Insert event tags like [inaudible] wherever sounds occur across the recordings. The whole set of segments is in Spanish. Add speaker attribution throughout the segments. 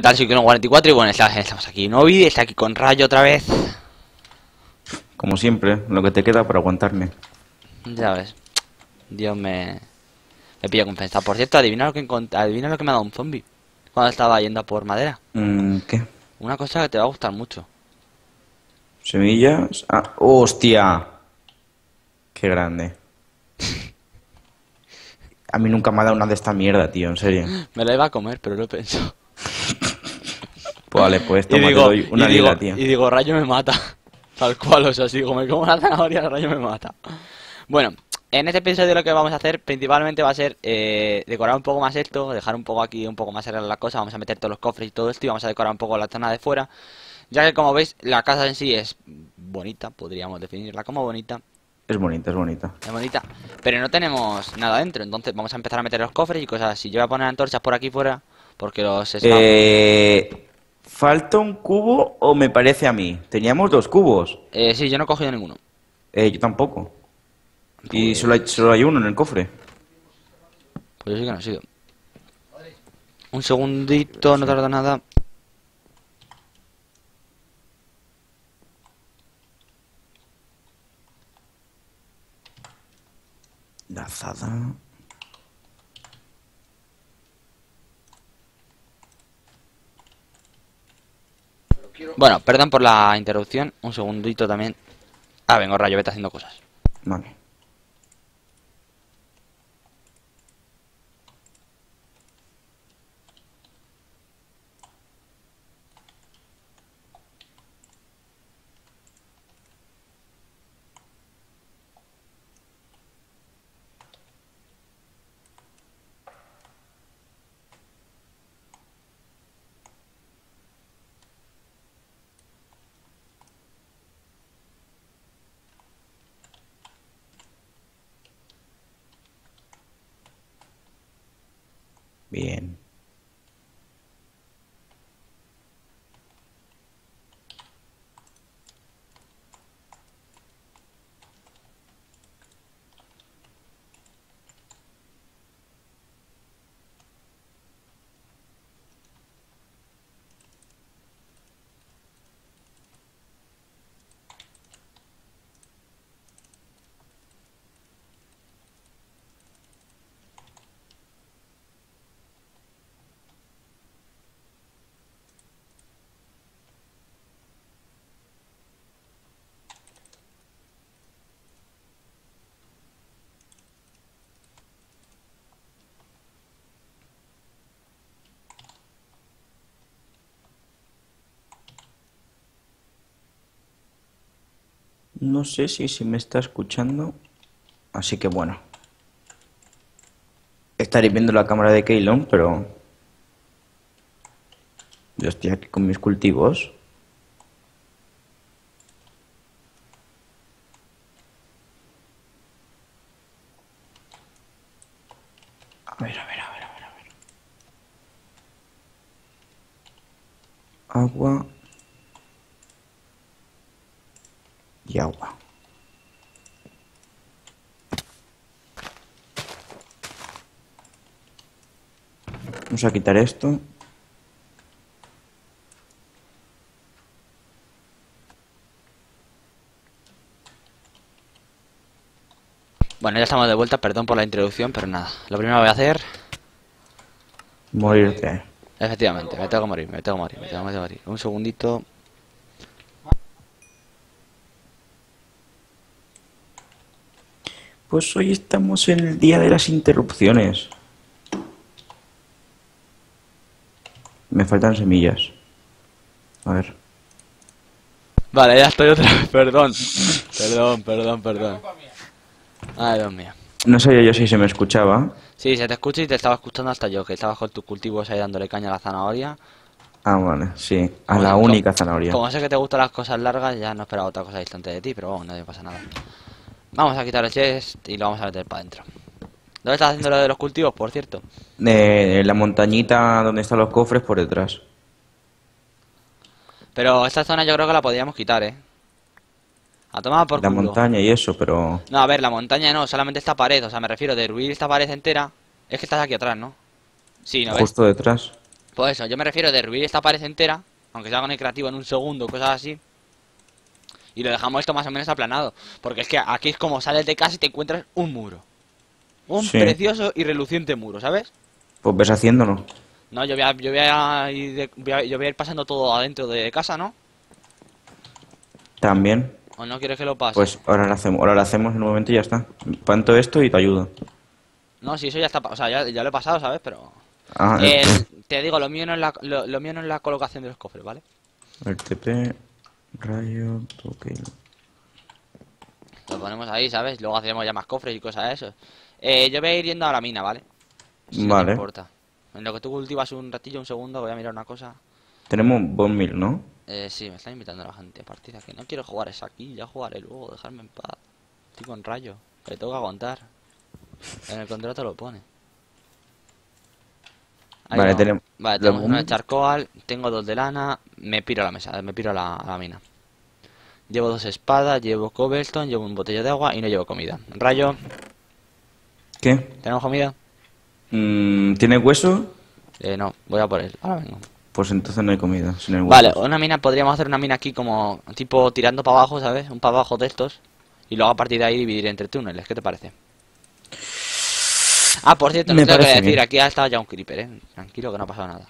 Speaker 1: ¿Qué tal? Soy con 44 y bueno, estamos aquí Novi, está aquí con Rayo otra vez.
Speaker 2: Como siempre, lo que te queda para aguantarme.
Speaker 1: Ya ves. Dios me... Me pilla compensado. Por cierto, adivina lo que encont- adivina lo que me ha dado un zombie. Cuando estaba yendo por madera.
Speaker 2: Mm, ¿Qué?
Speaker 1: Una cosa que te va a gustar mucho.
Speaker 2: ¿Semillas? Ah, ¡hostia! Qué grande. [laughs] A mí nunca me ha dado una de esta mierda, tío, en serio.
Speaker 1: Me la iba a comer, pero lo he pensado.
Speaker 2: Pues vale, pues
Speaker 1: Y
Speaker 2: toma,
Speaker 1: digo,
Speaker 2: te doy una
Speaker 1: y, digo,
Speaker 2: lila, tío.
Speaker 1: y digo, Rayo me mata. [laughs] Tal cual, o sea, si digo, me como una zanahoria, Rayo me mata. Bueno, en este episodio lo que vamos a hacer principalmente va a ser eh, decorar un poco más esto, dejar un poco aquí, un poco más arreglada la cosa, vamos a meter todos los cofres y todo esto y vamos a decorar un poco la zona de fuera. Ya que como veis, la casa en sí es bonita, podríamos definirla como bonita.
Speaker 2: Es bonita, es bonita.
Speaker 1: Es bonita, pero no tenemos nada dentro, entonces vamos a empezar a meter los cofres y cosas así. Yo voy a poner antorchas por aquí fuera, porque los...
Speaker 2: Eh... ¿Falta un cubo o me parece a mí? Teníamos dos cubos.
Speaker 1: Eh, sí, yo no he cogido ninguno.
Speaker 2: Eh, yo tampoco. Y solo hay, solo hay uno en el cofre.
Speaker 1: Pues yo sí que no he sido. Un segundito, no tarda nada.
Speaker 2: La
Speaker 1: Bueno, perdón por la interrupción. Un segundito también. Ah, vengo, rayo, vete haciendo cosas.
Speaker 2: Vale. Bien. No sé si, si me está escuchando. Así que bueno. Estaréis viendo la cámara de Keylon, pero... Yo estoy aquí con mis cultivos. A ver, a ver, a ver, a ver, a ver. Agua. Y agua. Vamos a quitar esto.
Speaker 1: Bueno, ya estamos de vuelta, perdón por la introducción, pero nada. Lo primero que voy a hacer,
Speaker 2: Morirte.
Speaker 1: efectivamente, me tengo que morir, me tengo que morir, me tengo que morir. Un segundito.
Speaker 2: Pues hoy estamos en el día de las interrupciones. Me faltan semillas. A ver.
Speaker 1: Vale, ya estoy otra vez, [laughs] perdón. Perdón, perdón, perdón. Ay, Dios mío.
Speaker 2: No sabía yo si se me escuchaba.
Speaker 1: Sí, se te escucha y te estaba escuchando hasta yo, que estabas con tus cultivos ahí dándole caña a la zanahoria.
Speaker 2: Ah, vale, sí. A
Speaker 1: Como-
Speaker 2: la
Speaker 1: como-
Speaker 2: única zanahoria.
Speaker 1: Como sé que te gustan las cosas largas, ya no esperaba otra cosa distante de ti, pero bueno, no pasa nada. Vamos a quitar el chest y lo vamos a meter para adentro. ¿Dónde estás haciendo lo de los cultivos, por cierto?
Speaker 2: De la montañita donde están los cofres por detrás.
Speaker 1: Pero esta zona yo creo que la podríamos quitar, ¿eh? A tomar por
Speaker 2: La
Speaker 1: culo.
Speaker 2: montaña y eso, pero...
Speaker 1: No, a ver, la montaña no, solamente esta pared, o sea, me refiero de destruir esta pared entera. Es que estás aquí atrás, ¿no? Sí, ¿no ves?
Speaker 2: Justo detrás.
Speaker 1: Pues eso, yo me refiero a derruir esta pared entera, aunque sea con el creativo en un segundo, cosas así. Y lo dejamos esto más o menos aplanado. Porque es que aquí es como sales de casa y te encuentras un muro. Un
Speaker 2: Sí.
Speaker 1: precioso y reluciente muro, ¿sabes?
Speaker 2: Pues ves haciéndolo.
Speaker 1: No, yo voy a, yo voy a ir, de- voy a- yo voy a ir pasando todo adentro de casa, ¿no?
Speaker 2: También.
Speaker 1: ¿O no quieres que lo pase?
Speaker 2: Pues ahora lo hacemos, ahora lo hacemos en un momento y ya está. Panto esto y te ayudo.
Speaker 1: No, si eso ya está, o sea, ya, ya lo he pasado, ¿sabes? Pero...
Speaker 2: Ah,
Speaker 1: Eh,
Speaker 2: el,
Speaker 1: te digo, lo mío, no es la, lo, lo mío no es la colocación de los cofres, ¿vale?
Speaker 2: el TP, rayo, toque.
Speaker 1: Lo ponemos ahí, ¿sabes? Luego hacemos ya más cofres y cosas de eso. Eh, yo voy a ir yendo a la mina, ¿vale? Si no te
Speaker 2: Vale.
Speaker 1: importa. En lo que tú cultivas un ratillo, un segundo, voy a mirar una cosa.
Speaker 2: Tenemos Bone Meal, ¿no?
Speaker 1: Eh, sí, me están invitando la gente a partida. Que no quiero jugar esa aquí, ya jugaré luego, dejarme en paz. Estoy con rayo, le tengo que aguantar. En el contrato lo pone. Ahí
Speaker 2: Vale,
Speaker 1: va.
Speaker 2: tenemos-
Speaker 1: Vale, tenemos una de charcoal, tengo dos de lana, me piro a la mesa, me piro a la, a la mina. Llevo dos espadas, llevo cobblestone, llevo un botello de agua y no llevo comida. Rayo,
Speaker 2: ¿Qué?
Speaker 1: ¿tenemos comida?
Speaker 2: Mm, ¿Tiene hueso?
Speaker 1: Eh, no, voy a por él. Ahora vengo.
Speaker 2: Pues entonces no hay comida. Sin el hueso.
Speaker 1: Vale, una mina, podríamos hacer una mina aquí como tipo tirando para abajo, ¿sabes? Un para abajo de estos. Y luego a partir de ahí dividir entre túneles, ¿qué te parece? Ah, por cierto, no
Speaker 2: Me
Speaker 1: te lo voy a
Speaker 2: parece
Speaker 1: decir,
Speaker 2: bien.
Speaker 1: aquí ha estado ya un creeper, ¿eh? Tranquilo que no ha pasado nada.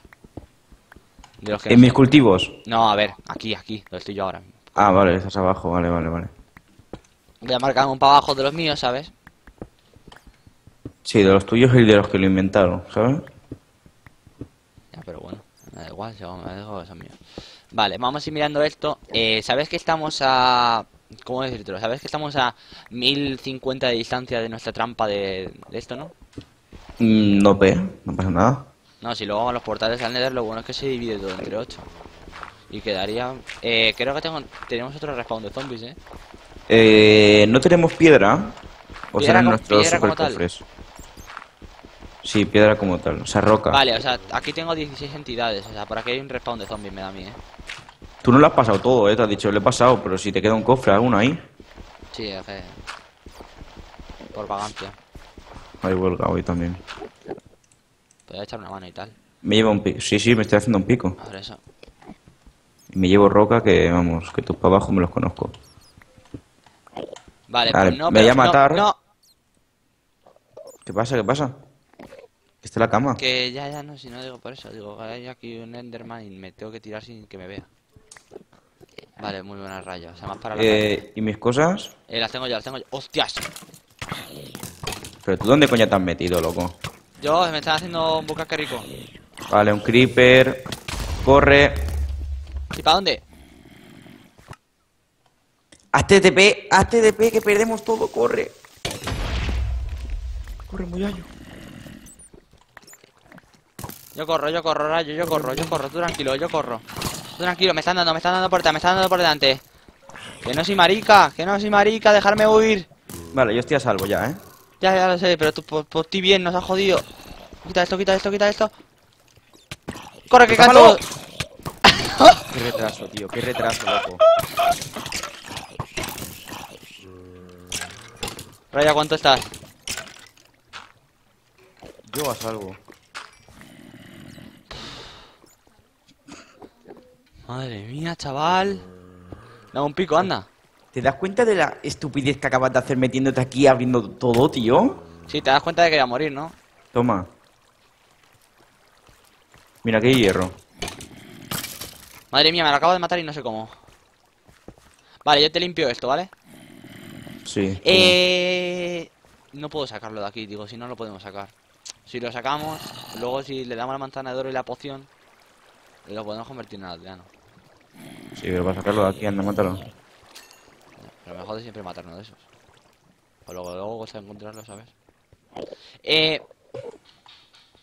Speaker 1: De los que
Speaker 2: En
Speaker 1: no
Speaker 2: mis cultivos.
Speaker 1: No, a ver, aquí, aquí, lo estoy yo ahora.
Speaker 2: Ah, vale, estás abajo. Vale, vale, vale.
Speaker 1: Voy a marcar un para abajo de los míos, ¿sabes?
Speaker 2: Sí, de los tuyos y de los que lo inventaron, ¿sabes?
Speaker 1: Ya, pero bueno, me da igual, yo me dejo eso mío. Vale, vamos a ir mirando esto. Eh, ¿Sabes que estamos a... ¿Cómo decírtelo? ¿Sabes que estamos a 1050 de distancia de nuestra trampa de, de esto, no?
Speaker 2: Mm, no ve, no pasa nada.
Speaker 1: No, si luego con los portales al Nether lo bueno es que se divide todo entre 8. Y quedaría... Eh, creo que tengo, tenemos otro respawn de zombies, ¿eh?
Speaker 2: Eh, no tenemos piedra. O
Speaker 1: Piedra
Speaker 2: serán
Speaker 1: como-
Speaker 2: nuestros
Speaker 1: piedra como tal.
Speaker 2: supercofres. Sí, piedra como tal. O sea, roca.
Speaker 1: Vale, o sea, aquí tengo 16 entidades. O sea, por aquí hay un respawn de zombies, me da a mí, ¿eh?
Speaker 2: Tú no lo has pasado todo, eh. Te has dicho, lo he pasado, pero si te queda un cofre, alguno ahí.
Speaker 1: Sí, es que... Por vagancia.
Speaker 2: Hay huelga hoy también.
Speaker 1: Podría echar una mano y tal.
Speaker 2: Me lleva un pico. Sí, sí, me estoy haciendo un pico.
Speaker 1: Ver eso.
Speaker 2: Y me llevo roca que, vamos, que tus para abajo me los conozco.
Speaker 1: Vale,
Speaker 2: Vale,
Speaker 1: pues no,
Speaker 2: me voy a matar.
Speaker 1: No,
Speaker 2: ¿Qué pasa? ¿Qué pasa? Que está la cama.
Speaker 1: que ya, ya no, si no digo por eso. Digo, que hay aquí un Enderman y me tengo que tirar sin que me vea. Vale, muy buena raya. O sea, más para la
Speaker 2: Eh, ¿y mis cosas?
Speaker 1: Eh, las tengo yo, las tengo yo. ¡Hostias!
Speaker 2: ¿Pero tú dónde coño te has metido, loco?
Speaker 1: Yo, me están haciendo un bucaque rico.
Speaker 2: Vale, un creeper. Corre.
Speaker 1: ¿Y para dónde?
Speaker 2: Haz TTP, haz TTP que perdemos todo, corre. Corre, muyayo.
Speaker 1: Yo corro, yo corro, rayo, yo corro, yo corro, tú tranquilo, yo corro. Tú tranquilo, me están dando, me están dando por detrás, me están dando por delante. Que no soy marica, que no soy marica, dejarme huir.
Speaker 2: Vale, yo estoy a salvo ya, ¿eh?
Speaker 1: Ya, ya lo sé, pero tú por, por ti bien, nos ha jodido. Quita esto, quita esto, quita esto. ¡Corre, que canto! [laughs]
Speaker 2: Qué retraso, tío, qué retraso, loco.
Speaker 1: Raya, ¿cuánto estás?
Speaker 2: Yo a salvo.
Speaker 1: Madre mía, chaval. Dame un pico, anda.
Speaker 2: ¿Te das cuenta de la estupidez que acabas de hacer metiéndote aquí abriendo todo, tío?
Speaker 1: Sí, te das cuenta de que voy a morir, ¿no?
Speaker 2: Toma. Mira, aquí hay hierro.
Speaker 1: Madre mía, me lo acabo de matar y no sé cómo. Vale, yo te limpio esto, ¿vale?
Speaker 2: Sí.
Speaker 1: Eh... No puedo sacarlo de aquí, digo, si no lo podemos sacar. Si lo sacamos, luego si le damos la manzana de oro y la poción, lo podemos convertir en aldeano.
Speaker 2: Sí, pero para sacarlo de aquí, anda, mátalo.
Speaker 1: Pero me jode siempre matar uno de esos. O luego, luego cuesta encontrarlo, ¿sabes? Eh...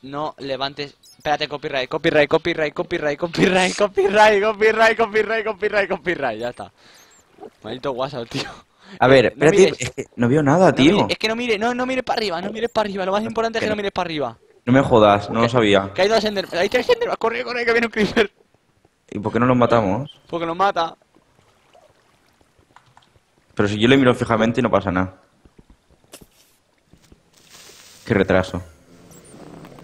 Speaker 1: No levantes... Espérate, copyright, copyright, copyright, copyright, copyright, copyright, copyright, copyright, copyright, copyright, ya está. Maldito WhatsApp, tío.
Speaker 2: A ver, espérate, es que no veo nada, tío.
Speaker 1: es que no mire, no, no mires para arriba, no mires para arriba. Lo más importante es que no mires para arriba.
Speaker 2: No me jodas, no lo sabía.
Speaker 1: Que hay dos Ender... Hay tres Enderman. Corre, corre, que viene un Creeper.
Speaker 2: ¿Y por qué no los matamos?
Speaker 1: Porque nos mata.
Speaker 2: Pero si yo le miro fijamente no pasa nada. Qué retraso.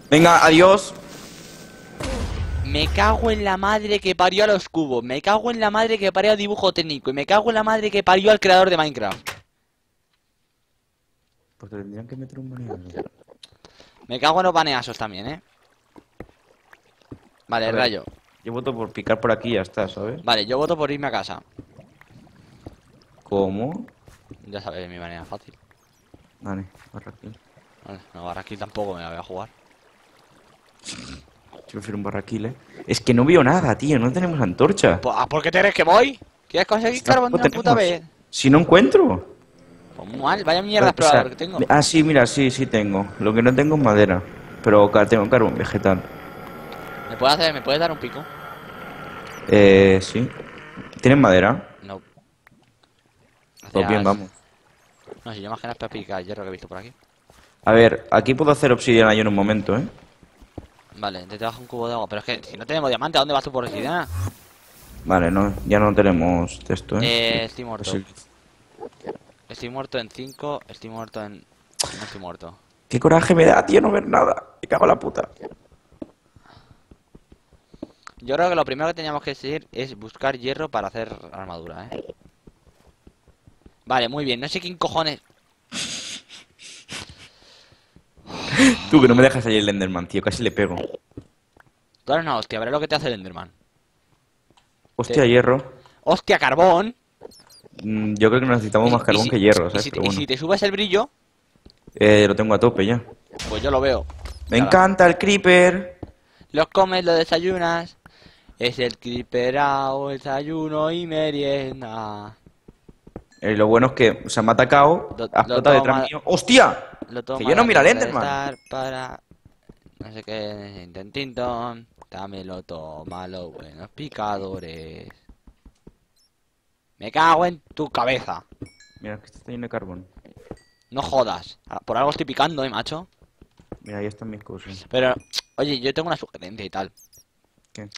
Speaker 2: Venga, adiós.
Speaker 1: Me cago en la madre que parió a los cubos. Me cago en la madre que parió a dibujo técnico. Y me cago en la madre que parió al creador de Minecraft.
Speaker 2: Pues te tendrían que meter un baneado.
Speaker 1: Me cago en los baneasos también, ¿eh? Vale,
Speaker 2: ver.
Speaker 1: rayo.
Speaker 2: Yo voto por picar por aquí y ya está, ¿sabes?
Speaker 1: Vale, yo voto por irme a casa.
Speaker 2: ¿Cómo?
Speaker 1: Ya sabes, mi manera fácil.
Speaker 2: Vale, barra aquí.
Speaker 1: Vale, no, aquí tampoco me la voy a jugar.
Speaker 2: Yo prefiero un barraquil, ¿eh? Es que no veo nada, tío. No tenemos antorcha.
Speaker 1: Pues, ¿ah, ¿Por qué te crees que voy? ¿Quieres conseguir carbón de una
Speaker 2: Tampoco
Speaker 1: puta vez?
Speaker 2: Si no encuentro.
Speaker 1: Pues mal, vaya mierda
Speaker 2: O sea,
Speaker 1: explorador que tengo.
Speaker 2: Ah, sí, mira, sí, sí tengo. Lo que no tengo es madera. Pero tengo carbón vegetal.
Speaker 1: ¿Me puedes hacer, me puedes dar un pico?
Speaker 2: Eh, sí. ¿Tienes madera?
Speaker 1: No.
Speaker 2: Pues bien, vamos.
Speaker 1: No, si yo más que nada para picar hierro que he visto por aquí.
Speaker 2: A ver, aquí puedo hacer obsidiana yo en un momento, ¿eh?
Speaker 1: Vale, te bajo un cubo de agua. Pero es que si no tenemos diamante, ¿a dónde vas tú por obsidiana?
Speaker 2: Vale, no, ya no tenemos texto, ¿eh?
Speaker 1: Eh, estoy muerto. Estoy muerto en 5, estoy muerto en... No estoy muerto.
Speaker 2: Qué coraje me da, tío, no ver nada. Me cago en la puta.
Speaker 1: Yo creo que lo primero que teníamos que hacer es buscar hierro para hacer armadura, ¿eh? Vale, muy bien. No sé quién cojones...
Speaker 2: Tú, que no me dejas ahí el Enderman, tío, casi le pego.
Speaker 1: Tú eres una hostia, veré lo que te hace el Enderman.
Speaker 2: Hostia, hierro.
Speaker 1: ¡Hostia, carbón!
Speaker 2: Mm, yo creo que necesitamos
Speaker 1: Y-
Speaker 2: más carbón
Speaker 1: si-
Speaker 2: que hierro,
Speaker 1: y
Speaker 2: ¿sabes?
Speaker 1: si,
Speaker 2: Pero
Speaker 1: y si te subes el brillo,
Speaker 2: Eh, lo tengo a tope ya.
Speaker 1: pues yo lo veo.
Speaker 2: Me encanta el creeper.
Speaker 1: Los comes, los desayunas. Es el creeperao, desayuno y merienda.
Speaker 2: Eh, lo bueno es que se me ha atacado.
Speaker 1: Lo- lo
Speaker 2: detrás mío. ¡Hostia!
Speaker 1: Lo
Speaker 2: Que yo no miro al
Speaker 1: la
Speaker 2: Enderman.
Speaker 1: estar Para... No sé qué, intentintón. Dámelo, toma los buenos picadores. Me cago en tu cabeza.
Speaker 2: Mira, que está lleno de carbón.
Speaker 1: No jodas. Ah, Por algo estoy picando, eh, macho.
Speaker 2: Mira, ahí están mis cosas.
Speaker 1: Pero, oye, yo tengo una sugerencia y tal.
Speaker 2: ¿Qué?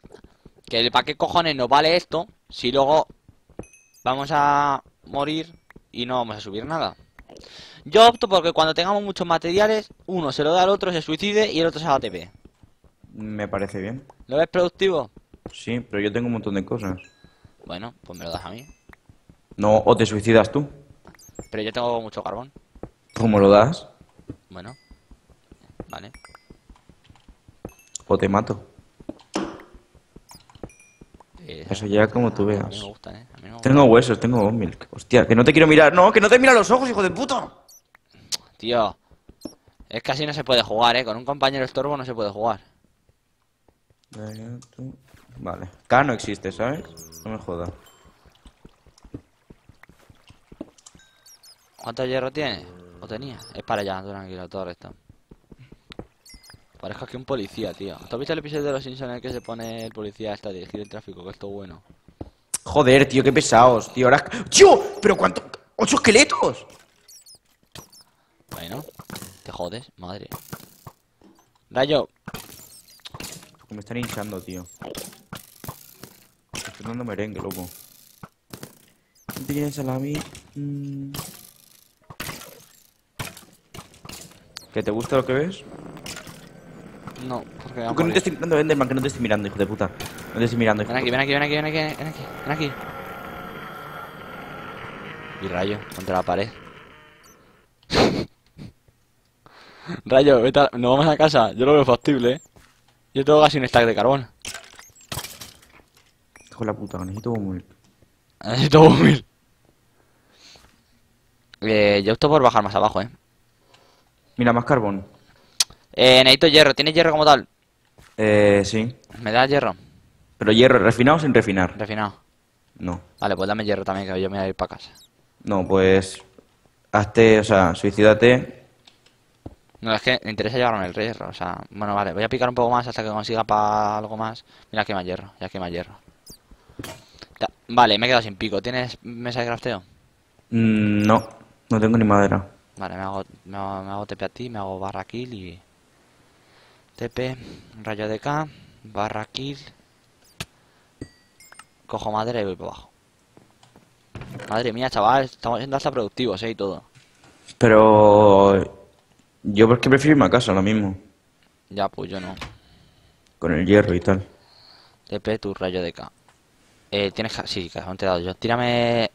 Speaker 1: Que para qué cojones nos vale esto si luego vamos a morir y no vamos a subir nada. Yo opto porque cuando tengamos muchos materiales, uno se lo da al otro, se suicide y el otro se haga TP.
Speaker 2: Me parece bien.
Speaker 1: ¿Lo ves productivo?
Speaker 2: Sí, pero yo tengo un montón de cosas.
Speaker 1: Bueno, pues me lo das a mí.
Speaker 2: No, o te suicidas tú.
Speaker 1: Pero yo tengo mucho carbón.
Speaker 2: ¿Cómo lo das?
Speaker 1: Bueno. Vale.
Speaker 2: O te mato.
Speaker 1: Eh,
Speaker 2: Eso ya como tú
Speaker 1: A mí
Speaker 2: veas.
Speaker 1: me gustan, eh.
Speaker 2: Tengo huesos, tengo bone milk. Hostia, que no te quiero mirar. No, que no te mira los ojos, hijo de puta.
Speaker 1: Tío. Es que así no se puede jugar, eh. Con un compañero estorbo no se puede jugar.
Speaker 2: Vale. K no existe, ¿sabes? No me jodas.
Speaker 1: ¿Cuánto hierro tiene? ¿O tenía? Es para allá, tranquilo, todo esto. Parezco aquí un policía, tío. ¿Tú has visto el episodio de Los Simpsons en el que se pone el policía hasta dirigir el tráfico? Que esto es bueno.
Speaker 2: Joder, tío, qué pesados, tío. Ahora... ¡Tío! ¿Pero cuánto? ¡Ocho esqueletos!
Speaker 1: Bueno, te jodes, madre. Rayo,
Speaker 2: me están hinchando, tío. Me estoy dando merengue, loco. ¿Te quieres salami? Mm. ¿Que te gusta lo que ves?
Speaker 1: no, porque
Speaker 2: Que
Speaker 1: vamos
Speaker 2: no te estoy mirando, Enderman, que no te estoy mirando, hijo de puta. No te estoy mirando,
Speaker 1: Ven aquí, ven aquí, ven aquí, ven aquí, ven aquí, ven aquí. Y rayo, contra la pared. [laughs] rayo, vete a- nos vamos a casa. Yo lo veo factible, eh. Yo tengo casi un stack de carbón.
Speaker 2: Hijo de la puta, necesito muy... [laughs]
Speaker 1: Necesito dormir. Eh, yo opto por bajar más abajo, eh.
Speaker 2: Mira, más carbón.
Speaker 1: Eh, necesito hierro. ¿Tienes hierro como tal?
Speaker 2: Eh, sí.
Speaker 1: ¿Me das hierro?
Speaker 2: Pero hierro, ¿refinado o sin refinar?
Speaker 1: Refinado.
Speaker 2: No.
Speaker 1: Vale, pues dame hierro también, que yo me voy a ir para casa.
Speaker 2: No, pues... Hazte, o sea, suicídate.
Speaker 1: No, es que me interesa llevarme el hierro, o sea... Bueno, vale, voy a picar un poco más hasta que consiga para algo más. Mira, aquí más hierro, ya que más hierro. Vale, me he quedado sin pico. ¿Tienes mesa de crafteo?
Speaker 2: Mm, no, no tengo ni madera.
Speaker 1: Vale, me hago, me hago, me hago TP a ti, me hago barra kill y... TP, rayo de K, barra kill... Cojo madera y voy para abajo. Madre mía, chaval, estamos siendo hasta productivos, eh, y todo.
Speaker 2: Pero... Yo es que prefiero irme a casa ahora mismo.
Speaker 1: Ya, pues yo no.
Speaker 2: Con el hierro y tal.
Speaker 1: TP tu rayo de K. Eh, tienes sí, carbón te he dado yo. Tírame,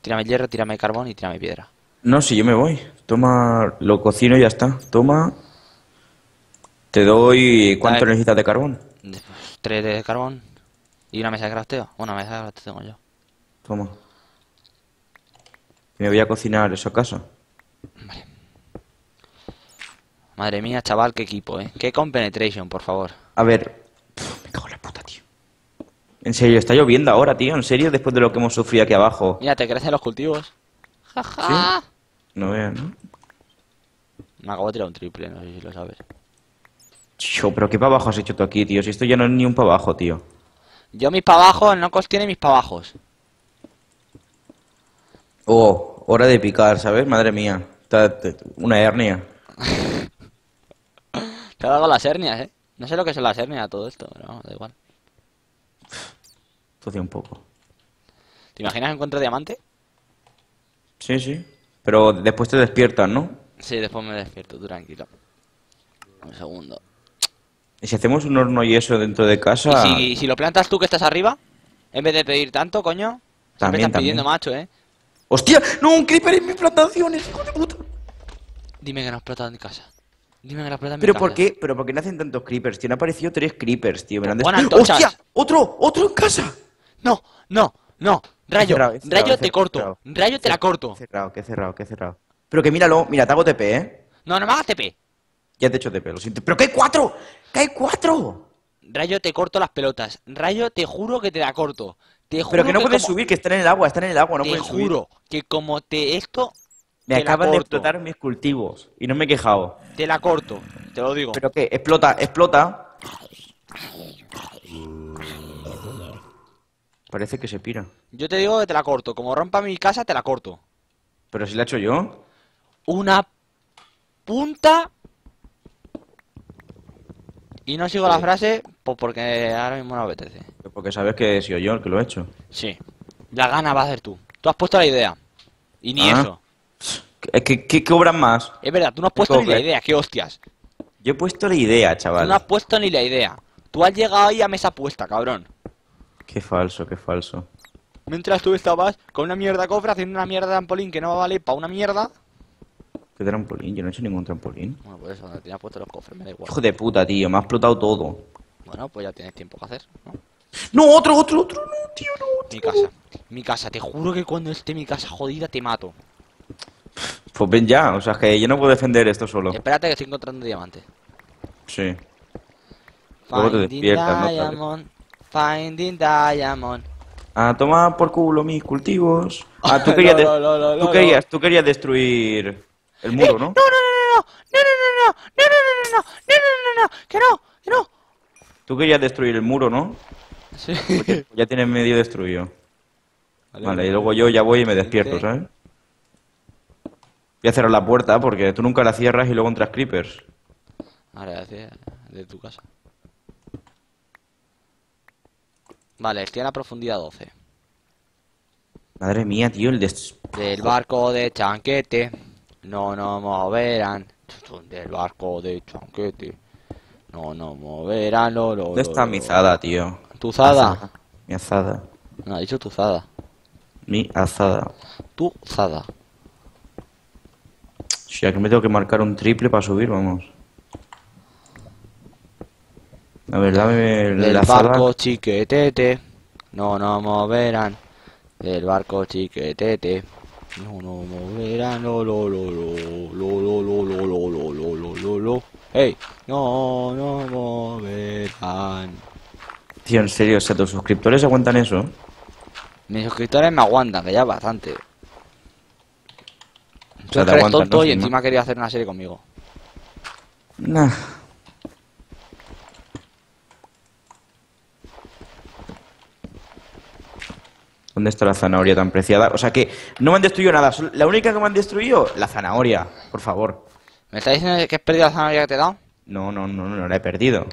Speaker 1: tírame hierro, tírame carbón y tírame piedra.
Speaker 2: No, si yo me voy. Toma, lo cocino y ya está. Toma. Te doy. ¿Cuánto necesitas de carbón?
Speaker 1: Tres de carbón y una mesa de crafteo. Una mesa de crafteo tengo yo.
Speaker 2: Toma. Me voy a cocinar eso acaso.
Speaker 1: Madre mía, chaval, qué equipo, eh. Qué compenetration, por favor.
Speaker 2: A ver. Me cago en la puta, tío. En serio, está lloviendo ahora, tío. En serio, después de lo que hemos sufrido aquí abajo.
Speaker 1: Mira, te crecen los cultivos. Jaja.
Speaker 2: No vean, ¿no?
Speaker 1: Me acabo de tirar un triple, no sé si lo sabes.
Speaker 2: Tío, pero qué para abajo has hecho tú aquí, tío. Si esto ya no es ni un para abajo, tío.
Speaker 1: Yo mis pavajos, no tiene mis pavajos.
Speaker 2: Oh, hora de picar, ¿sabes? Madre mía. Está- Una hernia. [laughs]
Speaker 1: Te ha dado las hernias, eh. No sé lo que son las hernias, todo esto, pero vamos, da igual.
Speaker 2: Esto un poco.
Speaker 1: ¿Te imaginas que encuentro diamante?
Speaker 2: Sí, sí. Pero después te despiertas, ¿no?
Speaker 1: Sí, después me despierto, tú tranquilo. Un segundo.
Speaker 2: Y si hacemos un horno y eso dentro de
Speaker 1: ¿Y
Speaker 2: casa.
Speaker 1: si, y si lo plantas tú que estás arriba? En vez de pedir tanto, coño.
Speaker 2: También,
Speaker 1: están pidiendo
Speaker 2: también.
Speaker 1: macho, eh.
Speaker 2: ¡Hostia! ¡No! ¡Un creeper en mis plantaciones! ¡Hijo de puta!
Speaker 1: Dime que no ha explotado en mi casa. Dime que no ha explotado en mi
Speaker 2: ¿Pero
Speaker 1: casa.
Speaker 2: por qué? ¿Pero por qué no hacen tantos creepers, tío? Han aparecido tres creepers, tío. Des-
Speaker 1: antorchas.
Speaker 2: ¡Hostia! ¡Otro! ¡Otro en casa!
Speaker 1: No, no, no. Rayo,
Speaker 2: cerrado, he cerrado,
Speaker 1: rayo te
Speaker 2: cerrado,
Speaker 1: corto. Rayo te la corto.
Speaker 2: Qué cerrado, qué cerrado, qué cerrado. Pero que míralo, mira, te hago TP, ¿eh?
Speaker 1: No, no me hagas TP.
Speaker 2: Ya te he hecho TP, lo siento. ¡Pero que hay cuatro! ¡Que hay cuatro!
Speaker 1: Rayo te corto las pelotas. Rayo te juro que te la corto. Te juro
Speaker 2: Pero que no pueden
Speaker 1: como-
Speaker 2: subir, que están en el agua, están en el agua, no
Speaker 1: te
Speaker 2: pueden subir.
Speaker 1: juro que como te esto
Speaker 2: Me
Speaker 1: te la
Speaker 2: acaban de explotar mis cultivos y no me he quejado.
Speaker 1: te la corto, te lo digo.
Speaker 2: ¿Pero qué? Explota, explota. Parece que se pira.
Speaker 1: Yo te digo que te la corto. Como rompa mi casa, te la corto.
Speaker 2: Pero si la he hecho yo.
Speaker 1: Una punta. Y no sigo la frase pues porque ahora mismo no apetece.
Speaker 2: Porque sabes que he sido yo el que lo he hecho.
Speaker 1: Sí. La gana va a ser tú. Tú has puesto la idea. Y ni
Speaker 2: Ah.
Speaker 1: eso.
Speaker 2: Es que, ¿qué cobran más?
Speaker 1: Es verdad, tú no has puesto ni la idea. Qué hostias.
Speaker 2: Yo he puesto la idea,
Speaker 1: Tú
Speaker 2: chaval.
Speaker 1: no has puesto ni la idea. Tú has llegado ahí a mesa puesta, cabrón.
Speaker 2: Qué falso, qué falso.
Speaker 1: Mientras tú estabas con una mierda cofre haciendo una mierda de trampolín que no va a valer para una mierda.
Speaker 2: ¿Qué trampolín? Yo no he hecho ningún trampolín.
Speaker 1: Bueno, pues eso, tenía puesto los cofres, me da igual.
Speaker 2: Hijo de puta, tío. Me ha explotado todo.
Speaker 1: Bueno, pues ya tienes tiempo que hacer, ¿no?
Speaker 2: No, otro, otro, otro. No, tío, no.
Speaker 1: Mi casa. Mi casa, te juro que cuando esté mi casa jodida te mato.
Speaker 2: Pues ven ya. O sea, que yo no puedo defender esto solo.
Speaker 1: Espérate que estoy encontrando diamantes.
Speaker 2: Sí. Luego te
Speaker 1: Finding
Speaker 2: despiertas, ¿no?
Speaker 1: diamond, finding diamond.
Speaker 2: Ah, toma por culo mis cultivos. Ah, [laughs] tú
Speaker 1: No,
Speaker 2: querías, de-
Speaker 1: no, no, no,
Speaker 2: tú
Speaker 1: no,
Speaker 2: querías, tú querías destruir el muro, ¿no?
Speaker 1: No, no, no, no, no, no, no, no, no, no, no, no, no, no, no, no, no, que no, que no.
Speaker 2: Tú querías destruir el muro, ¿no?
Speaker 1: Sí.
Speaker 2: Ya tienes medio destruido. Vale, y luego yo ya voy y me despierto, ¿sabes? Voy a cerrar la puerta porque tú nunca la cierras y luego entras creepers.
Speaker 1: Ahora, de, tu casa. Vale, estoy en la profundidad 12.
Speaker 2: Madre mía, tío, el des...
Speaker 1: Del barco de chanquete, no nos moverán. Del barco de chanquete, no nos moverán. Lo, lo,
Speaker 2: ¿Dónde está mi zada, tío?
Speaker 1: ¿Tu zada?
Speaker 2: Mi azada.
Speaker 1: No, ha dicho tu zada.
Speaker 2: Mi azada.
Speaker 1: Tu zada.
Speaker 2: Si aquí me tengo que marcar un triple para subir, vamos. A ver, dame
Speaker 1: Del
Speaker 2: la azada.
Speaker 1: barco chiquetete, no nos moverán. Del barco chiquetete, no nos moverán. Lo, lo, lo, lo, lo, lo, lo, lo, lo, lo, lo, lo, lo, lo. ¡Ey! No nos moverán.
Speaker 2: Tío, en serio, o sea, tus suscriptores aguantan eso.
Speaker 1: Mis suscriptores me aguantan, que ya es bastante.
Speaker 2: O
Speaker 1: Tú
Speaker 2: sea,
Speaker 1: es
Speaker 2: te
Speaker 1: que eres tonto
Speaker 2: ¿no?
Speaker 1: y encima quería hacer una serie conmigo.
Speaker 2: Nah. ¿Dónde está la zanahoria tan preciada? O sea que no me han destruido nada. La única que me han destruido, la zanahoria. Por favor.
Speaker 1: ¿Me estás diciendo que has perdido la zanahoria que te he dado?
Speaker 2: No, no, no, no la he perdido.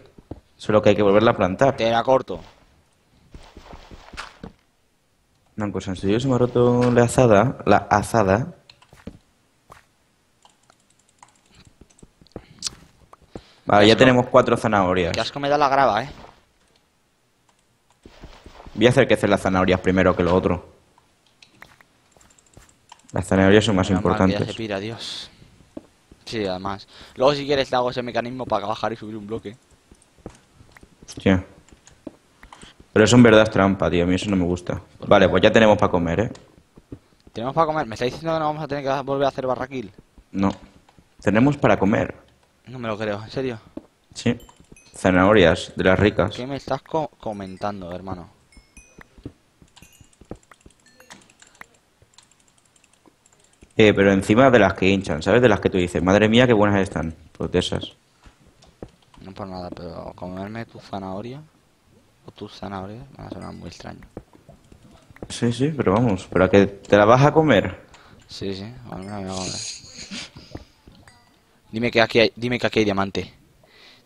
Speaker 2: Solo que hay que volverla a plantar.
Speaker 1: Te la corto.
Speaker 2: Una cosa, en serio se me ha roto la azada. La azada. Vale, ya tenemos cuatro zanahorias.
Speaker 1: Que asco me da la grava, eh.
Speaker 2: Voy a hacer crecer las zanahorias primero que lo otro. Las zanahorias son más
Speaker 1: que ya se
Speaker 2: importantes.
Speaker 1: pira, Dios. Sí, además. Luego si quieres te hago ese mecanismo para bajar y subir un bloque.
Speaker 2: Hostia. Pero eso en verdad es trampa, tío. A mí eso no me gusta. Vale, pues ya tenemos para comer, ¿eh?
Speaker 1: Tenemos para comer. ¿Me estáis diciendo que no vamos a tener que volver a hacer barraquil?
Speaker 2: No. Tenemos para comer.
Speaker 1: No me lo creo, en serio.
Speaker 2: Sí. Zanahorias, de las ricas.
Speaker 1: ¿Qué me estás co- comentando, hermano?
Speaker 2: Eh, pero encima de las que hinchan, ¿sabes? De las que tú dices, madre mía, qué buenas están. Pues de esas.
Speaker 1: No por nada, pero comerme tu zanahoria o tus zanahorias me va a sonar muy extraño.
Speaker 2: Sí, sí, pero vamos, ¿pero a que te la vas a comer?
Speaker 1: Sí, sí, menos me voy a comer. Dime que aquí hay, dime que aquí hay diamante.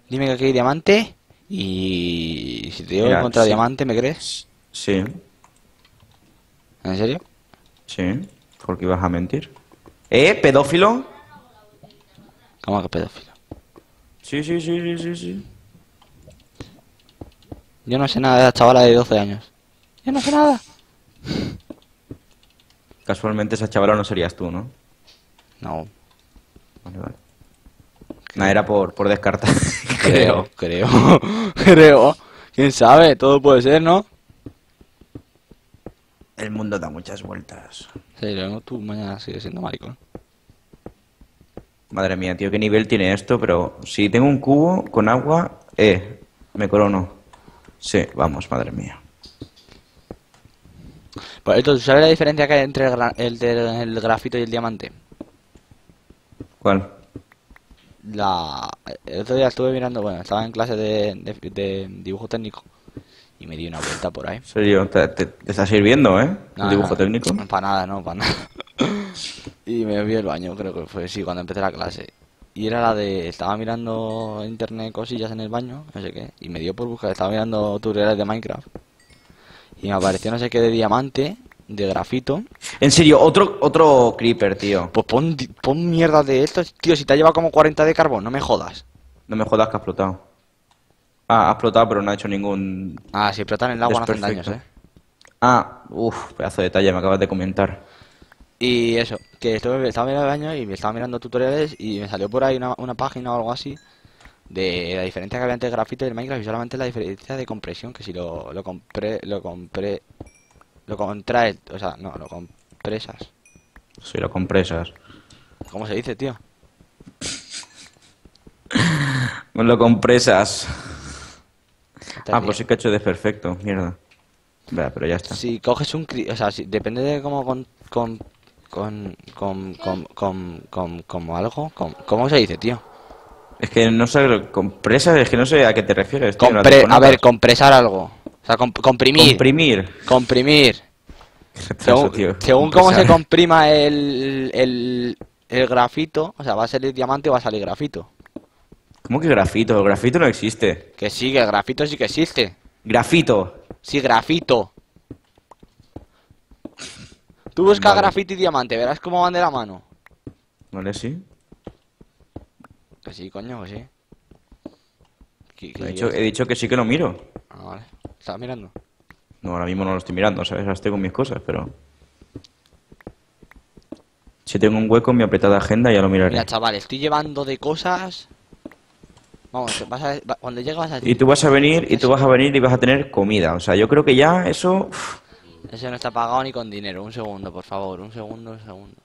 Speaker 1: Dime que aquí hay diamante y si te digo
Speaker 2: Mira,
Speaker 1: contra
Speaker 2: sí.
Speaker 1: diamante, ¿me crees?
Speaker 2: Sí,
Speaker 1: ¿En serio?
Speaker 2: sí. ¿Por qué ibas a mentir? ¿Eh? ¿Pedófilo?
Speaker 1: ¿Cómo que pedófilo?
Speaker 2: Sí, sí, sí, sí, sí, sí.
Speaker 1: Yo no sé nada de la chavala de 12 años. Yo no sé nada.
Speaker 2: Casualmente esa chavala no serías tú, ¿no?
Speaker 1: No,
Speaker 2: Vale, vale. Nada, era por, por descartar. [laughs]
Speaker 1: creo, creo, [laughs] creo. ¿Quién sabe? Todo puede ser, ¿no?
Speaker 2: El mundo da muchas vueltas.
Speaker 1: Sí, luego tú mañana sigues siendo maricón.
Speaker 2: Madre mía, tío, qué nivel tiene esto, pero si tengo un cubo con agua, eh, me corono. Sí, vamos, madre mía.
Speaker 1: Pues esto, ¿sabes la diferencia que hay entre el, gra- el del el grafito y el diamante?
Speaker 2: ¿Cuál?
Speaker 1: La... El otro día estuve mirando, bueno, estaba en clase de, de- de dibujo técnico y me di una vuelta por ahí.
Speaker 2: En serio, te, te- te está sirviendo, ¿eh?
Speaker 1: No,
Speaker 2: el dibujo
Speaker 1: no,
Speaker 2: técnico.
Speaker 1: Para nada, no, para nada. [laughs] y me vi el baño, creo que fue, sí, cuando empecé la clase. Y era la de, estaba mirando en internet cosillas en el baño, no sé qué, y me dio por buscar, estaba mirando tutoriales de Minecraft. Y me apareció no sé qué de diamante, de grafito.
Speaker 2: En serio, otro, otro creeper, tío.
Speaker 1: Pues pon, pon mierda de esto, tío, si te ha llevado como 40 de carbón, no me jodas.
Speaker 2: No me jodas que ha explotado. Ah, ha explotado, pero no ha hecho ningún...
Speaker 1: Ah, si explotan en el agua no hacen daños, eh.
Speaker 2: Ah, uff, pedazo de detalle, me acabas de comentar.
Speaker 1: Y eso, que estuve, estaba mirando el baño y me estaba mirando tutoriales y me salió por ahí una, una página o algo así de la diferencia que había entre el grafito y el Minecraft y solamente la diferencia de compresión, que si lo, lo compré, lo compré, lo contraes, o sea, no, lo compresas.
Speaker 2: Si lo compresas.
Speaker 1: ¿Cómo se dice, tío? [laughs]
Speaker 2: Lo compresas. Ah, pues sí que ha hecho desperfecto, mierda. Vea, pero ya está.
Speaker 1: Si coges un, o sea, si, depende de cómo con, con, con, con, con, con, con- como algo, con- ¿cómo se dice, tío?
Speaker 2: Es que no sé, compresas, es que no sé a qué te refieres. tío,
Speaker 1: Compre- a ver, compresar algo. O sea, comp- comprimir.
Speaker 2: Comprimir.
Speaker 1: Comprimir. [laughs] Según,
Speaker 2: tío.
Speaker 1: según cómo se comprima el, el, el grafito, o sea, va a salir diamante o va a salir grafito.
Speaker 2: ¿Cómo que grafito? El grafito no existe.
Speaker 1: Que sí, que el grafito sí que existe.
Speaker 2: Grafito.
Speaker 1: Sí, grafito. Tú busca
Speaker 2: Vale.
Speaker 1: grafito y diamante, verás cómo van de la mano.
Speaker 2: ¿Vale? Sí.
Speaker 1: Que sí, coño, que sí. ¿Qué- qué
Speaker 2: He dicho,
Speaker 1: quieres?
Speaker 2: he dicho que sí que lo miro.
Speaker 1: Ah, vale. ¿Estás mirando?
Speaker 2: No, ahora mismo no lo estoy mirando, ¿sabes? Ahora estoy con mis cosas, pero... Si tengo un hueco en mi apretada agenda ya lo miraré.
Speaker 1: Mira, chaval, estoy llevando de cosas... Vamos, vas a, cuando llegas a
Speaker 2: Y tú vas a venir, y tú vas a venir y vas a tener comida. O sea, yo creo que ya eso...
Speaker 1: Ese no está pagado ni con dinero. Un segundo, por favor. Un segundo, un segundo.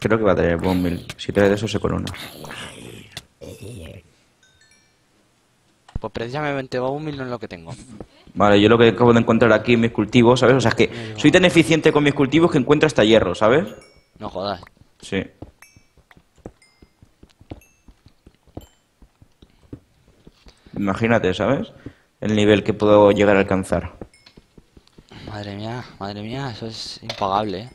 Speaker 2: creo que va a tener buen mil. Si trae de eso se corona.
Speaker 1: Pues precisamente Bowmill no es lo que tengo.
Speaker 2: Vale, yo lo que acabo de encontrar aquí en mis cultivos, ¿sabes? O sea, es que soy tan eficiente con mis cultivos que encuentro hasta hierro, ¿sabes?
Speaker 1: No jodas.
Speaker 2: Sí. Imagínate, ¿sabes? El nivel que puedo llegar a alcanzar.
Speaker 1: Madre mía, madre mía, eso es impagable, ¿eh?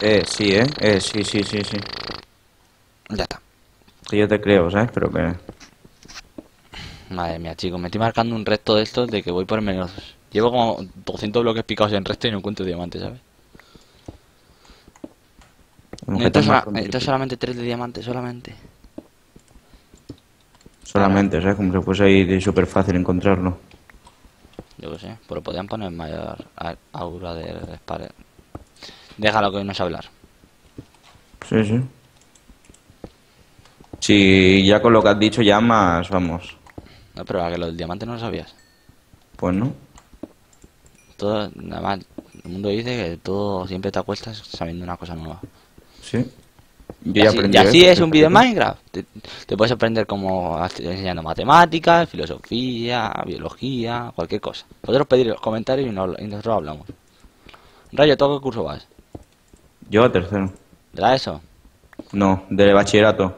Speaker 2: Eh, sí, ¿eh? Eh, sí, sí, sí, sí.
Speaker 1: Ya está.
Speaker 2: Que yo te creo, ¿sabes? Pero que...
Speaker 1: Madre mía, chicos, me estoy marcando un resto de estos de que voy por menos. Llevo como 200 bloques picados en resto y no encuentro diamantes, ¿sabes?
Speaker 2: A Un
Speaker 1: Esto,
Speaker 2: objeto
Speaker 1: es
Speaker 2: más
Speaker 1: sola-
Speaker 2: pronto
Speaker 1: esto
Speaker 2: que
Speaker 1: es solamente 3 de diamante, solamente.
Speaker 2: Solamente, ¿sabes? Como si fuese ahí de súper fácil encontrarlo.
Speaker 1: Yo qué sé, pero podrían poner mayor a- aura de Spare. Déjalo que hoy no sé hablar.
Speaker 2: Sí, sí. Sí, ya con lo que has dicho ya más, vamos.
Speaker 1: No, pero a que lo del diamante no lo sabías.
Speaker 2: Pues no.
Speaker 1: Todo, nada más, el mundo dice que todo siempre te acuestas sabiendo una cosa nueva.
Speaker 2: Sí. Yo
Speaker 1: Y
Speaker 2: ya
Speaker 1: y así
Speaker 2: eso,
Speaker 1: es un vídeo en. Minecraft. Te, te puedes aprender como enseñando matemáticas, filosofía, biología, cualquier cosa. Vosotros pedir los comentarios y, nos- y nosotros hablamos. Rayo, ¿todo qué curso vas?
Speaker 2: Yo a tercero.
Speaker 1: ¿De la ESO?
Speaker 2: No, de bachillerato.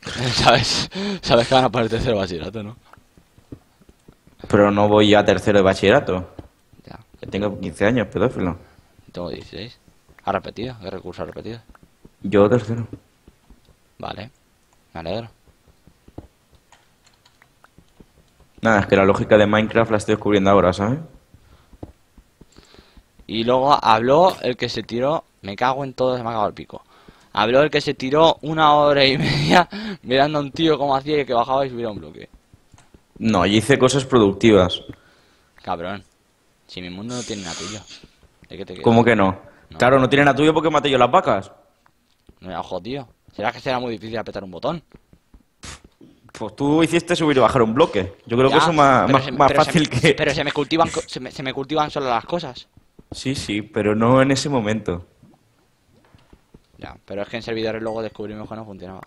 Speaker 2: [laughs]
Speaker 1: ¿Sabes? Sabes que van a poner tercero bachillerato, ¿no?
Speaker 2: Pero no voy a tercero de bachillerato.
Speaker 1: Ya,
Speaker 2: tengo 15 años, pedófilo.
Speaker 1: tengo 16. ¿Ha repetido? ¿Qué recurso ha repetido?
Speaker 2: Yo tercero.
Speaker 1: Vale, me alegro.
Speaker 2: Nada, es que la lógica de Minecraft la estoy descubriendo ahora, ¿sabes?
Speaker 1: Y luego habló el que se tiró, me cago en todo, se me ha acabado el pico. Habló el que se tiró una hora y [laughs] media mirando a un tío como hacía y que bajaba y subía un bloque.
Speaker 2: No, yo hice cosas productivas.
Speaker 1: Cabrón, si mi mundo no tiene nada tuyo. ¿De qué te quedas?
Speaker 2: ¿Cómo que no?
Speaker 1: No.
Speaker 2: Claro, no tiene nada tuyo porque maté yo las vacas.
Speaker 1: No ojo, tío. ¿Será que será muy difícil apretar un botón?
Speaker 2: Pues tú hiciste subir y bajar un bloque. Yo creo que
Speaker 1: Ya,
Speaker 2: eso es más,
Speaker 1: pero
Speaker 2: más,
Speaker 1: se me-
Speaker 2: más
Speaker 1: pero se
Speaker 2: fácil que...
Speaker 1: Pero se me cultivan, se me, se me cultivan solo las cosas.
Speaker 2: Sí, sí, pero no en ese momento.
Speaker 1: Ya, pero es que en servidores luego descubrimos que no funcionaba.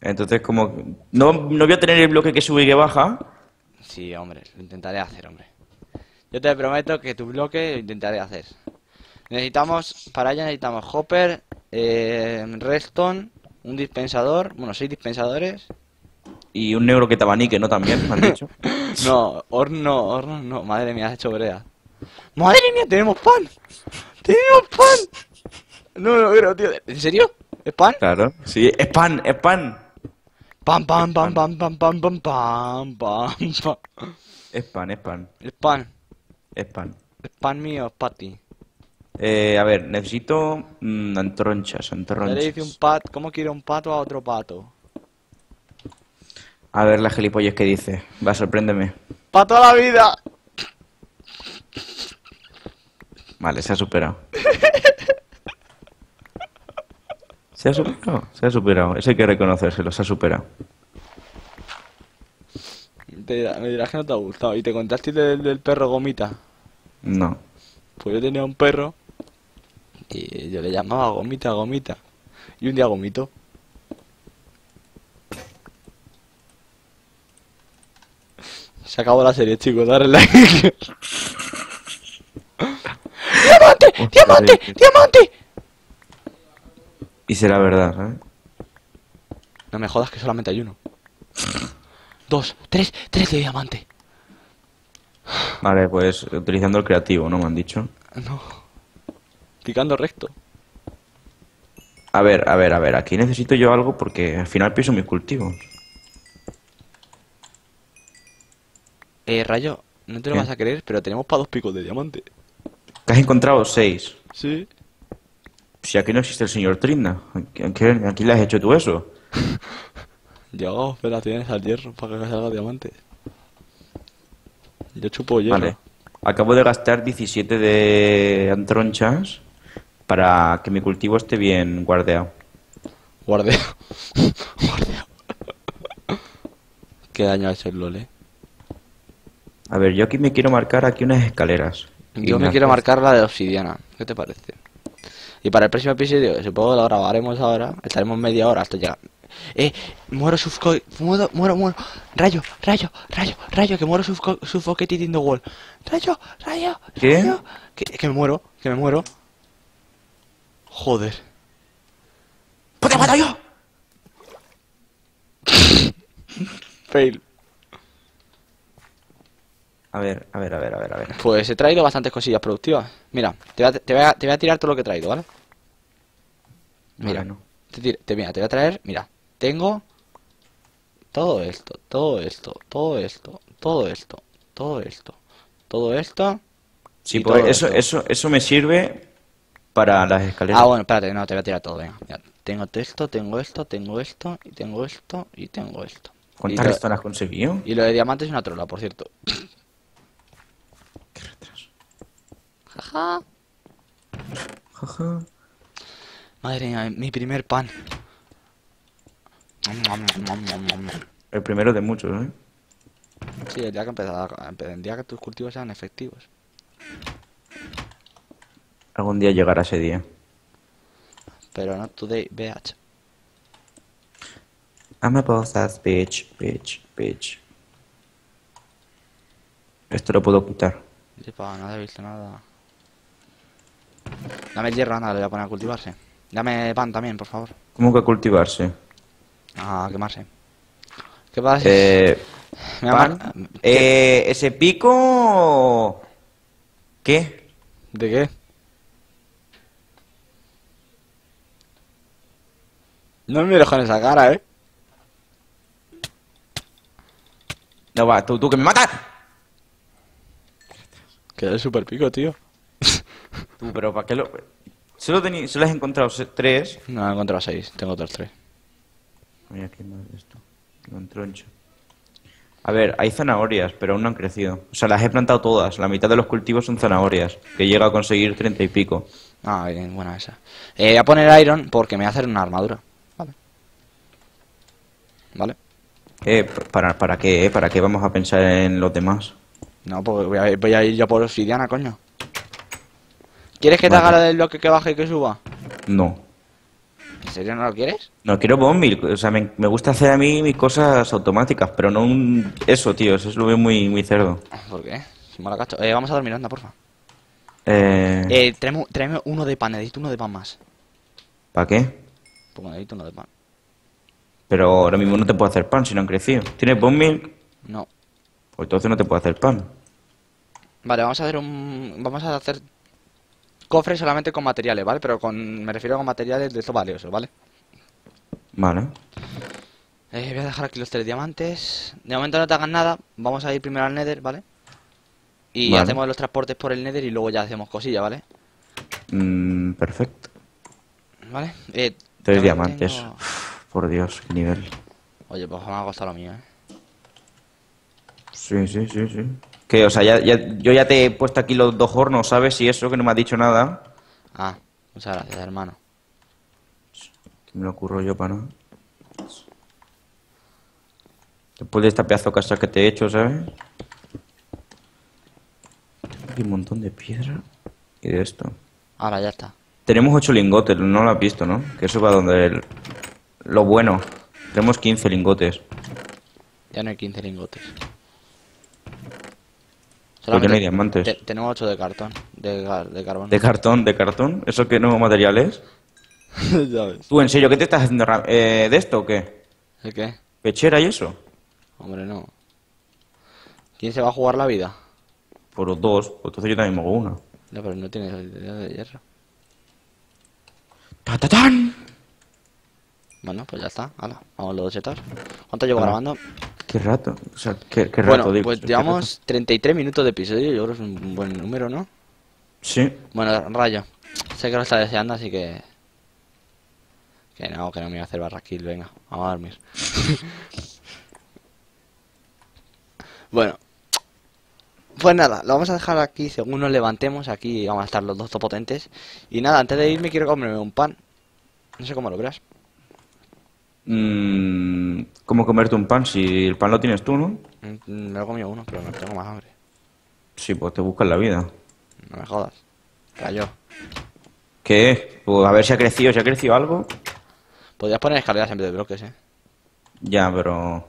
Speaker 2: Entonces, como... No, no voy a tener el bloque que sube y que baja.
Speaker 1: Sí, hombre, lo intentaré hacer, hombre. Yo te prometo que tu bloque lo intentaré hacer. Necesitamos, para ello necesitamos hopper, eh, redstone, un dispensador, bueno, seis dispensadores.
Speaker 2: Y un negro que te abanique, ¿no? También, me han dicho. [laughs]
Speaker 1: No, horno, horno, no, madre mía, has hecho brea. Madre mía, tenemos pan. Tenemos pan. No, no creo, tío. ¿En serio? ¿Es pan?
Speaker 2: Claro. Sí, es pan, es pan.
Speaker 1: Pam, pam, pam, pam, pam, pam, pam, pam, pam, pam.
Speaker 2: Es pan, es pan,
Speaker 1: Es pan.
Speaker 2: es pan.
Speaker 1: Es pan mío, es para ti.
Speaker 2: Eh, a ver, necesito mm, antronchas,
Speaker 1: le
Speaker 2: antronchas.
Speaker 1: dice un pat, ¿cómo quiere un pato a otro pato?
Speaker 2: A ver la gilipollas que dice. Va, sorpréndeme.
Speaker 1: ¡Pa toda la vida!
Speaker 2: Vale, se ha superado. Se ha superado, se ha superado. Eso hay que reconocérselo, se ha superado.
Speaker 1: Te dirá- me dirás que no te ha gustado. ¿Y te contaste del, del perro Gomita?
Speaker 2: No.
Speaker 1: Pues yo tenía un perro y yo le llamaba Gomita, Gomita. Y un día gomito. Se acabó la serie, chicos. Darle like. [laughs] ¡Diamante! ¡Diamante! ¡Diamante!
Speaker 2: Y será verdad, ¿sabes?
Speaker 1: No me jodas que solamente hay uno. Dos, tres, tres de diamante.
Speaker 2: Vale, pues utilizando el creativo, ¿no? Me han dicho.
Speaker 1: No. Picando recto.
Speaker 2: A ver, a ver, a ver. Aquí necesito yo algo porque al final pienso mis cultivos.
Speaker 1: Eh, Rayo, no te lo
Speaker 2: ¿Qué?
Speaker 1: vas a creer, pero tenemos para dos picos de diamante.
Speaker 2: ¿Que has encontrado seis?
Speaker 1: Sí.
Speaker 2: Si aquí no existe el señor Trinda. ¿A quién, a quién le has hecho tú eso? [laughs]
Speaker 1: Yo hago operaciones al hierro para que salga diamante. Yo chupo hierro.
Speaker 2: Vale. Acabo de gastar 17 de antronchas para que mi cultivo esté bien guardeado.
Speaker 1: Guardeo. [laughs] Guardeo. Qué daño ha hecho el LOL, eh.
Speaker 2: A ver, yo aquí me quiero marcar aquí unas escaleras.
Speaker 1: Yo me quiero marcar la de obsidiana. ¿Qué te parece? Y para el próximo episodio, supongo que lo grabaremos ahora, estaremos media hora hasta llegar. Eh, muero sufco... Muero, muero, muero. Rayo, rayo, rayo, rayo, que muero sufco... suffocated in the wall. Rayo, rayo,
Speaker 2: ¿Qué?
Speaker 1: rayo. Que, que me muero, que me muero. Joder.
Speaker 2: ¡Pues te mato yo!
Speaker 1: Fail.
Speaker 2: A ver, a ver, a ver, a ver, a ver.
Speaker 1: Pues he traído bastantes cosillas productivas. Mira, te voy a, te voy a- te voy a tirar todo lo que he traído, ¿vale? Mira,
Speaker 2: Vale, no.
Speaker 1: te, mira, te voy a traer, mira, tengo todo esto, todo esto, todo esto, todo esto, todo esto, todo esto.
Speaker 2: Sí, pues eso,
Speaker 1: esto.
Speaker 2: eso, eso me sirve para las escaleras.
Speaker 1: Ah, bueno, espérate, no, te voy a tirar todo, venga. Mira, tengo esto, tengo esto, tengo esto, y tengo esto, y tengo esto.
Speaker 2: ¿Cuántas
Speaker 1: lo,
Speaker 2: redstone has conseguido?
Speaker 1: y lo de diamantes es una trola, por cierto.
Speaker 2: Qué retraso.
Speaker 1: Jaja.
Speaker 2: Jaja.
Speaker 1: Madre mía, mi primer pan.
Speaker 2: El primero de muchos, ¿eh?
Speaker 1: Sí, el día que empezaba, el día que tus cultivos sean efectivos.
Speaker 2: Algún día llegará ese día.
Speaker 1: Pero no today, BH.
Speaker 2: I'm a boss ass bitch, bitch, bitch. Esto lo puedo quitar.
Speaker 1: Sí, pa, no he visto nada. Dame el hierro, anda, le voy a poner a cultivarse. Dame pan también, por favor.
Speaker 2: ¿Cómo que cultivarse?
Speaker 1: A quemarse. ¿Qué pasa?
Speaker 2: Eh, [laughs]
Speaker 1: Me mar-
Speaker 2: pan. Eh, ese pico... ¿Qué?
Speaker 1: ¿De qué? No me mires con esa cara, eh.
Speaker 2: No va, tú, tú que me matas.
Speaker 1: Que es súper pico, tío.
Speaker 2: Tú, pero ¿para qué lo...? Solo, tení, solo has encontrado tres.
Speaker 1: No, he encontrado seis. Tengo otros tres.
Speaker 2: Mira, qué mal esto. Lo entroncho. A ver, hay zanahorias, pero aún no han crecido. O sea, las he plantado todas. La mitad de los cultivos son zanahorias, que llega a conseguir treinta y pico.
Speaker 1: Ah, bien, buena esa. Eh, voy a poner iron porque me voy a hacer una armadura. Vale.
Speaker 2: Eh, ¿para, ¿Para qué, eh? ¿Para qué vamos a pensar en los demás?
Speaker 1: No, pues voy a, voy a ir yo por obsidiana, coño. ¿Quieres que te
Speaker 2: Vale.
Speaker 1: haga lo del bloque que baje y que suba?
Speaker 2: No.
Speaker 1: ¿En serio no lo quieres?
Speaker 2: No quiero bombing. O sea, me, me gusta hacer a mí mis cosas automáticas, pero no un... Eso, tío. Eso lo veo muy, muy cerdo.
Speaker 1: ¿Por qué? Si me la cacho. Eh, vamos a dormir, anda, porfa.
Speaker 2: Eh,
Speaker 1: Eh, tráeme uno de pan, necesito uno de pan más.
Speaker 2: ¿Para qué?
Speaker 1: Pues necesito uno de pan.
Speaker 2: Pero ahora mismo no te puedo hacer pan si no han crecido. ¿Tienes bomb milk?
Speaker 1: No.
Speaker 2: Pues entonces no te puedo hacer pan.
Speaker 1: Vale, vamos a hacer un... Vamos a hacer cofres solamente con materiales, ¿vale? Pero con... Me refiero con materiales de estos valiosos, ¿vale?
Speaker 2: Vale.
Speaker 1: Eh, voy a dejar aquí los tres diamantes. De momento no te hagan nada. Vamos a ir primero al Nether, ¿vale? Y
Speaker 2: Vale.
Speaker 1: hacemos los transportes por el Nether y luego ya hacemos cosillas, ¿vale?
Speaker 2: Mm, perfecto.
Speaker 1: ¿Vale? Eh,
Speaker 2: Tres diamantes.
Speaker 1: tengo-
Speaker 2: Por Dios, qué nivel.
Speaker 1: Oye, pues me ha costado lo mío, ¿eh?
Speaker 2: Sí, sí, sí, sí. Que, o sea, ya, ya- yo ya te he puesto aquí los dos hornos, ¿sabes? Y eso, que no me has dicho nada.
Speaker 1: Ah, muchas gracias, hermano.
Speaker 2: Que me lo ocurro yo para nada. Después de esta pedazo de casa que te he hecho, ¿sabes? Tengo aquí un montón de piedra y de esto.
Speaker 1: Ahora ya está.
Speaker 2: Tenemos ocho lingotes, no lo has visto, ¿no? Que eso va donde el... Lo bueno. Tenemos 15 lingotes.
Speaker 1: Ya no hay 15 lingotes.
Speaker 2: Porque no hay diamantes.
Speaker 1: te- tenemos 8 de cartón, de, de carbón.
Speaker 2: De cartón, de cartón. ¿Eso qué nuevo material es? [laughs]
Speaker 1: ya ves.
Speaker 2: ¿Tú en serio qué te estás haciendo? eh, ¿De esto o qué?
Speaker 1: ¿El qué?
Speaker 2: ¿Pechera y eso?
Speaker 1: Hombre, no. ¿Quién se va a jugar la vida?
Speaker 2: Por los dos. Pues entonces yo también me hago una.
Speaker 1: No, pero no tiene el dedo de hierro.
Speaker 2: ¡Tatatán!
Speaker 1: Bueno, pues ya está. Hala, vamos los dos chetos. ¿Cuánto llevo
Speaker 2: Ah.
Speaker 1: grabando?
Speaker 2: Qué rato. O sea, qué, qué
Speaker 1: bueno,
Speaker 2: rato, digo.
Speaker 1: pues
Speaker 2: ¿Qué
Speaker 1: llevamos 33 minutos de episodio. Yo creo que es un buen número, ¿no?
Speaker 2: Sí.
Speaker 1: Bueno, Rayo. Sé que lo está deseando, así que... Que no, que no me voy a hacer barraquil. Venga, vamos a dormir. [laughs] bueno. Pues nada, lo vamos a dejar aquí según nos levantemos. Aquí vamos a estar los dos topotentes. Y nada, antes de irme quiero comerme un pan. No sé cómo lo verás.
Speaker 2: Mm, ¿Cómo comerte un pan si el pan lo tienes tú, no?
Speaker 1: Mm, Me lo he comido uno, pero no tengo más hambre.
Speaker 2: Sí, pues te buscas la vida.
Speaker 1: No me jodas. Cayó.
Speaker 2: ¿Qué? Pues a ver si ha crecido. ¿Si ha crecido algo?
Speaker 1: Podrías poner escaleras en vez de bloques, eh.
Speaker 2: Ya, pero...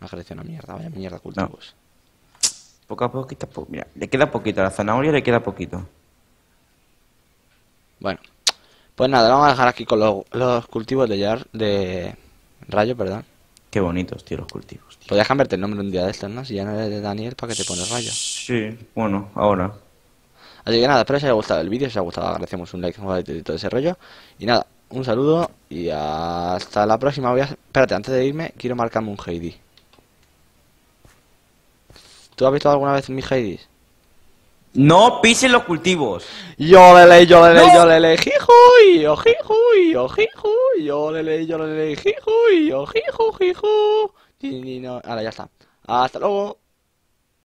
Speaker 1: No ha crecido una mierda, vaya mierda cultivos.
Speaker 2: Poco a poquito. po- Mira, le queda poquito. A la zanahoria le queda poquito.
Speaker 1: Bueno, pues nada, lo vamos a dejar aquí con los, los cultivos de Yar, de Rayo, perdón.
Speaker 2: Qué bonitos, tío, los cultivos. tío.
Speaker 1: Podrías cambiarte el nombre un día de estos, ¿no? Si ya no eres de Daniel, ¿para qué te pones Rayo?
Speaker 2: Sí, bueno, ahora.
Speaker 1: Así que nada, espero que os haya gustado el vídeo. Si os ha gustado, agradecemos un like, un todo ese rollo. Y nada, un saludo y hasta la próxima. Voy a... Espérate, antes de irme, quiero marcarme un Heidi. ¿Tú has visto alguna vez mis Heidis?
Speaker 2: No pisen los cultivos.
Speaker 1: Yo le le, yo le le,
Speaker 2: ¡No!
Speaker 1: yo le le, jijuy, yo jijuy, yo jijuy, yo le le, yo le le, jijuy, yo jiju, jiju. Ni, ni, no. Ahora ya está. Hasta luego.